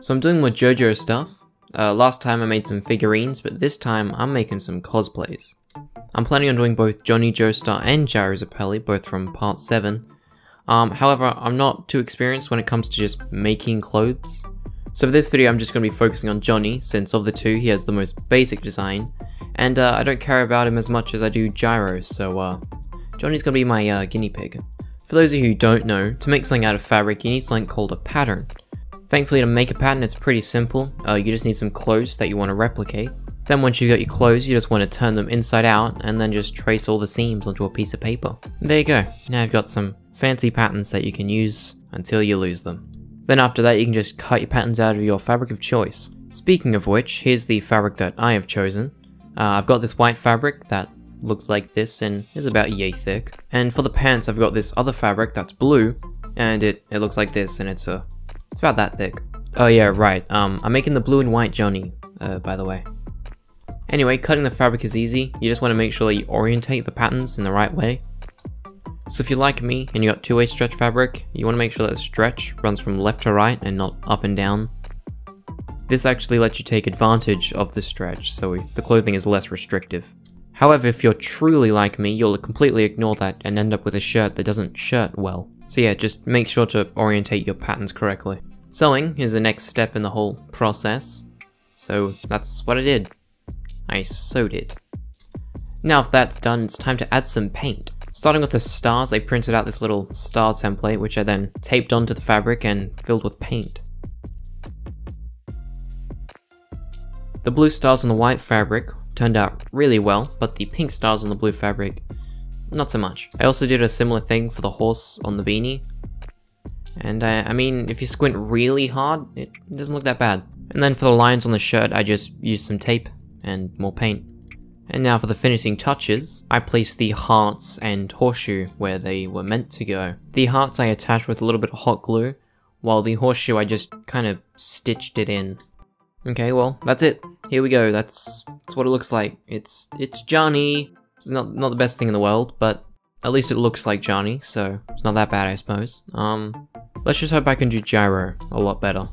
So I'm doing more JoJo stuff. Uh, last time I made some figurines, but this time I'm making some cosplays. I'm planning on doing both Johnny Joestar and Gyro Zeppeli, both from part 7. Um, however, I'm not too experienced when it comes to just making clothes. So for this video I'm just going to be focusing on Johnny, since of the two he has the most basic design, and uh, I don't care about him as much as I do Gyro, so uh, Johnny's going to be my uh, guinea pig. For those of you who don't know, to make something out of fabric you need something called a pattern. Thankfully to make a pattern it's pretty simple, uh, you just need some clothes that you want to replicate. Then once you've got your clothes you just want to turn them inside out and then just trace all the seams onto a piece of paper. There you go, now you've got some fancy patterns that you can use until you lose them. Then after that you can just cut your patterns out of your fabric of choice. Speaking of which, here's the fabric that I have chosen. Uh, I've got this white fabric that looks like this and is about yay thick. And for the pants I've got this other fabric that's blue and it, it looks like this and it's a it's about that thick. Oh yeah, right. Um, I'm making the blue and white Johnny, uh, by the way. Anyway, cutting the fabric is easy. You just want to make sure that you orientate the patterns in the right way. So if you're like me and you got two-way stretch fabric, you want to make sure that the stretch runs from left to right and not up and down. This actually lets you take advantage of the stretch, so the clothing is less restrictive. However, if you're truly like me, you'll completely ignore that and end up with a shirt that doesn't shirt well. So yeah, just make sure to orientate your patterns correctly. Sewing is the next step in the whole process. So that's what I did. I sewed it. Now if that's done, it's time to add some paint. Starting with the stars, I printed out this little star template, which I then taped onto the fabric and filled with paint. The blue stars on the white fabric turned out really well, but the pink stars on the blue fabric not so much. I also did a similar thing for the horse on the beanie. And I, I mean, if you squint really hard, it doesn't look that bad. And then for the lines on the shirt, I just used some tape and more paint. And now for the finishing touches, I placed the hearts and horseshoe where they were meant to go. The hearts I attached with a little bit of hot glue, while the horseshoe I just kind of stitched it in. Okay, well, that's it. Here we go, that's, that's what it looks like. It's, it's Johnny! It's not, not the best thing in the world, but at least it looks like Johnny, so it's not that bad, I suppose. Um, let's just hope I can do Gyro a lot better.